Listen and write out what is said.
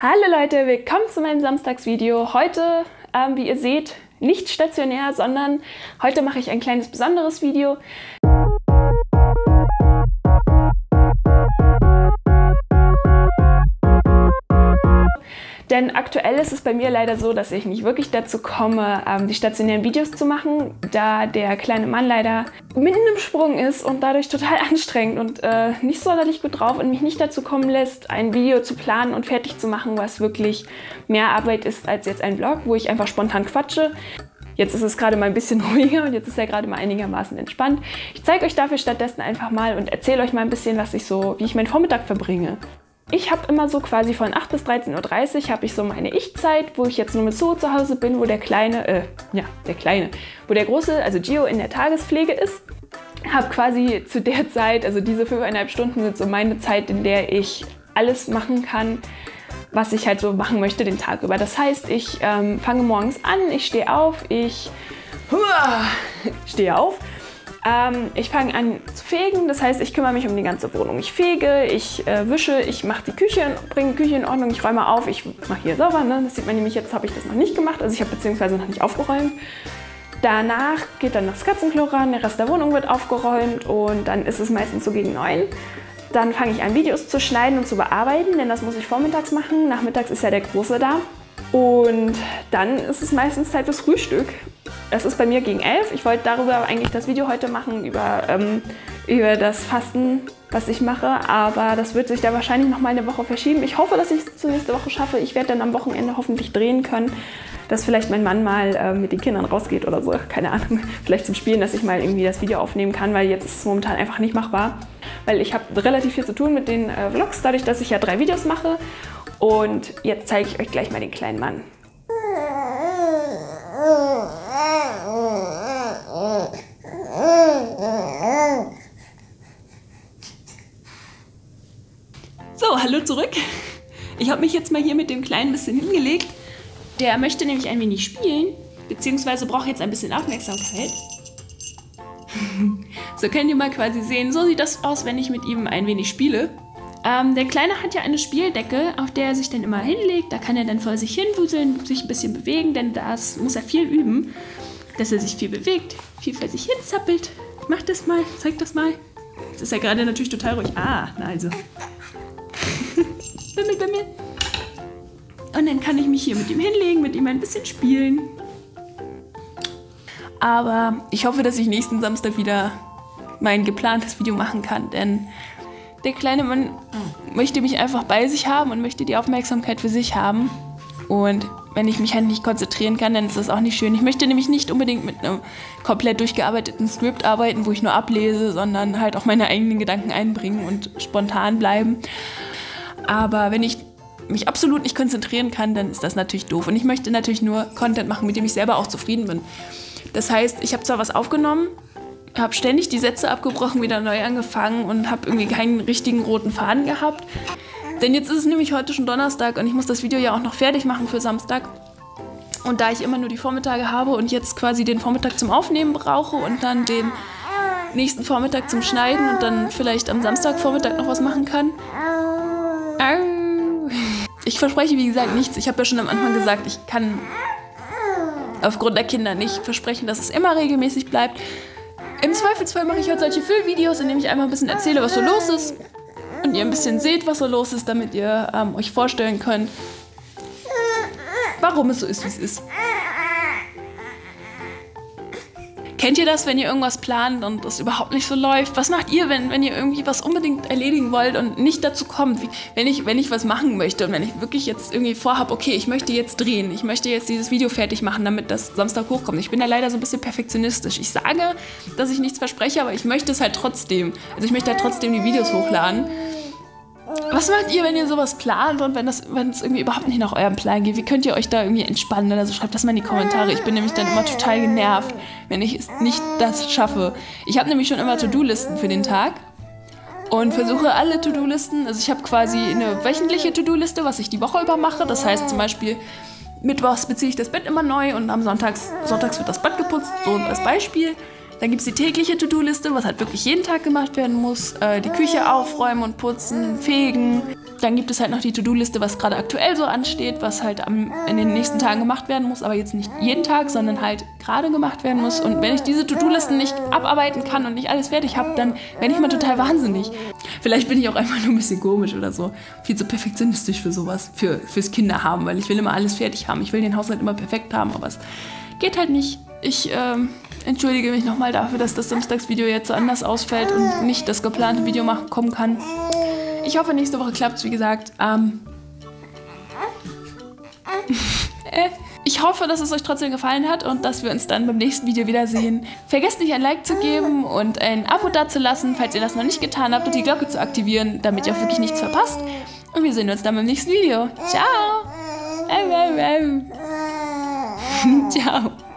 Hallo Leute, willkommen zu meinem Samstagsvideo. Heute, ähm, wie ihr seht, nicht stationär, sondern heute mache ich ein kleines besonderes Video. Denn aktuell ist es bei mir leider so, dass ich nicht wirklich dazu komme, ähm, die stationären Videos zu machen, da der kleine Mann leider mitten im Sprung ist und dadurch total anstrengend und äh, nicht sonderlich gut drauf und mich nicht dazu kommen lässt, ein Video zu planen und fertig zu machen, was wirklich mehr Arbeit ist als jetzt ein Vlog, wo ich einfach spontan quatsche. Jetzt ist es gerade mal ein bisschen ruhiger und jetzt ist er gerade mal einigermaßen entspannt. Ich zeige euch dafür stattdessen einfach mal und erzähle euch mal ein bisschen, was ich so, wie ich meinen Vormittag verbringe. Ich habe immer so quasi von 8 bis 13.30 Uhr habe ich so meine Ich-Zeit, wo ich jetzt nur mit so zu Hause bin, wo der Kleine, äh, ja, der Kleine, wo der Große, also Gio, in der Tagespflege ist. Habe quasi zu der Zeit, also diese fünfeinhalb Stunden sind so meine Zeit, in der ich alles machen kann, was ich halt so machen möchte den Tag über. Das heißt, ich ähm, fange morgens an, ich stehe auf, ich stehe auf, ähm, ich fange an zu fegen, das heißt, ich kümmere mich um die ganze Wohnung. Ich fege, ich äh, wische, ich mache die Küche, bringe die Küche in Ordnung, ich räume auf, ich mache hier sauber. Ne? Das sieht man nämlich, jetzt habe ich das noch nicht gemacht, also ich habe beziehungsweise noch nicht aufgeräumt. Danach geht dann das Katzenklo ran, der Rest der Wohnung wird aufgeräumt und dann ist es meistens so gegen neun. Dann fange ich an, Videos zu schneiden und zu bearbeiten, denn das muss ich vormittags machen. Nachmittags ist ja der Große da. Und dann ist es meistens Zeit fürs Frühstück. Es ist bei mir gegen elf. Ich wollte darüber eigentlich das Video heute machen, über, ähm, über das Fasten, was ich mache. Aber das wird sich da wahrscheinlich noch mal eine Woche verschieben. Ich hoffe, dass ich es zur nächsten Woche schaffe. Ich werde dann am Wochenende hoffentlich drehen können, dass vielleicht mein Mann mal äh, mit den Kindern rausgeht oder so. Keine Ahnung. Vielleicht zum Spielen, dass ich mal irgendwie das Video aufnehmen kann, weil jetzt ist es momentan einfach nicht machbar. Weil ich habe relativ viel zu tun mit den äh, Vlogs, dadurch, dass ich ja drei Videos mache. Und jetzt zeige ich euch gleich mal den kleinen Mann. So, hallo zurück. Ich habe mich jetzt mal hier mit dem Kleinen ein bisschen hingelegt. Der möchte nämlich ein wenig spielen, beziehungsweise braucht jetzt ein bisschen Aufmerksamkeit. so könnt ihr mal quasi sehen, so sieht das aus, wenn ich mit ihm ein wenig spiele. Ähm, der Kleine hat ja eine Spieldecke, auf der er sich dann immer hinlegt. Da kann er dann vor sich hinwuseln, sich ein bisschen bewegen, denn das muss er viel üben, dass er sich viel bewegt, viel vor sich hin zappelt. Mach das mal, zeig das mal. Jetzt ist er gerade natürlich total ruhig. Ah, na also. bimmel, bimmel. Und dann kann ich mich hier mit ihm hinlegen, mit ihm ein bisschen spielen. Aber ich hoffe, dass ich nächsten Samstag wieder mein geplantes Video machen kann, denn der kleine Mann möchte mich einfach bei sich haben und möchte die Aufmerksamkeit für sich haben. Und wenn ich mich halt nicht konzentrieren kann, dann ist das auch nicht schön. Ich möchte nämlich nicht unbedingt mit einem komplett durchgearbeiteten Skript arbeiten, wo ich nur ablese, sondern halt auch meine eigenen Gedanken einbringen und spontan bleiben. Aber wenn ich mich absolut nicht konzentrieren kann, dann ist das natürlich doof. Und ich möchte natürlich nur Content machen, mit dem ich selber auch zufrieden bin. Das heißt, ich habe zwar was aufgenommen, habe ständig die Sätze abgebrochen, wieder neu angefangen und habe irgendwie keinen richtigen roten Faden gehabt. Denn jetzt ist es nämlich heute schon Donnerstag und ich muss das Video ja auch noch fertig machen für Samstag. Und da ich immer nur die Vormittage habe und jetzt quasi den Vormittag zum Aufnehmen brauche und dann den nächsten Vormittag zum Schneiden und dann vielleicht am Samstagvormittag noch was machen kann. Ich verspreche, wie gesagt, nichts. Ich habe ja schon am Anfang gesagt, ich kann aufgrund der Kinder nicht versprechen, dass es immer regelmäßig bleibt. Im Zweifelsfall mache ich halt solche Füllvideos, in denen ich einfach ein bisschen erzähle, was so los ist. Und ihr ein bisschen seht, was so los ist, damit ihr ähm, euch vorstellen könnt, warum es so ist, wie es ist. Kennt ihr das, wenn ihr irgendwas plant und das überhaupt nicht so läuft? Was macht ihr, wenn, wenn ihr irgendwie was unbedingt erledigen wollt und nicht dazu kommt? Wie, wenn, ich, wenn ich was machen möchte und wenn ich wirklich jetzt irgendwie vorhabe, okay, ich möchte jetzt drehen, ich möchte jetzt dieses Video fertig machen, damit das Samstag hochkommt. Ich bin ja leider so ein bisschen perfektionistisch. Ich sage, dass ich nichts verspreche, aber ich möchte es halt trotzdem. Also ich möchte halt trotzdem die Videos hochladen. Was macht ihr, wenn ihr sowas plant und wenn das, wenn es irgendwie überhaupt nicht nach eurem Plan geht? Wie könnt ihr euch da irgendwie entspannen? Also schreibt das mal in die Kommentare. Ich bin nämlich dann immer total genervt, wenn ich es nicht das schaffe. Ich habe nämlich schon immer To-Do-Listen für den Tag und versuche alle To-Do-Listen. Also ich habe quasi eine wöchentliche To-Do-Liste, was ich die Woche über mache. Das heißt zum Beispiel Mittwochs beziehe ich das Bett immer neu und am Sonntags, Sonntags wird das Bad geputzt, so als Beispiel. Dann gibt es die tägliche To-Do-Liste, was halt wirklich jeden Tag gemacht werden muss. Äh, die Küche aufräumen und putzen, fegen. Dann gibt es halt noch die To-Do-Liste, was gerade aktuell so ansteht, was halt am, in den nächsten Tagen gemacht werden muss, aber jetzt nicht jeden Tag, sondern halt gerade gemacht werden muss. Und wenn ich diese To-Do-Listen nicht abarbeiten kann und nicht alles fertig habe, dann werde ich mal total wahnsinnig. Vielleicht bin ich auch einfach nur ein bisschen komisch oder so. Viel zu perfektionistisch für sowas, für, fürs Kinderhaben, weil ich will immer alles fertig haben. Ich will den Haushalt immer perfekt haben, aber es geht halt nicht. Ich ähm, entschuldige mich nochmal dafür, dass das Samstagsvideo jetzt so anders ausfällt und nicht das geplante Video machen kommen kann. Ich hoffe, nächste Woche klappt es, wie gesagt. Ähm, äh, ich hoffe, dass es euch trotzdem gefallen hat und dass wir uns dann beim nächsten Video wiedersehen. Vergesst nicht ein Like zu geben und ein Abo dazulassen, falls ihr das noch nicht getan habt und die Glocke zu aktivieren, damit ihr auch wirklich nichts verpasst. Und wir sehen uns dann beim nächsten Video. Ciao! Ciao!